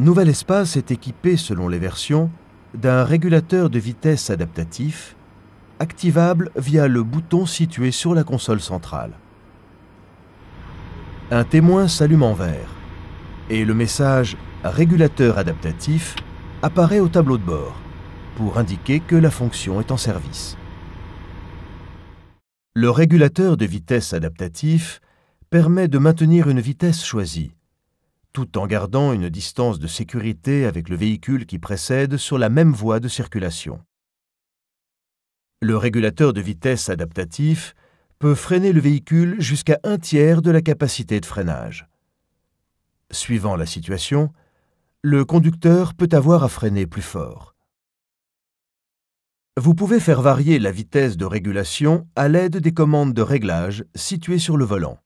Nouvel Espace est équipé, selon les versions, d'un régulateur de vitesse adaptatif, activable via le bouton situé sur la console centrale. Un témoin s'allume en vert et le message Régulateur adaptatif apparaît au tableau de bord pour indiquer que la fonction est en service. Le régulateur de vitesse adaptatif permet de maintenir une vitesse choisie, tout en gardant une distance de sécurité avec le véhicule qui précède sur la même voie de circulation. Le régulateur de vitesse adaptatif peut freiner le véhicule jusqu'à un tiers de la capacité de freinage. Suivant la situation, le conducteur peut avoir à freiner plus fort. Vous pouvez faire varier la vitesse de régulation à l'aide des commandes de réglage situées sur le volant.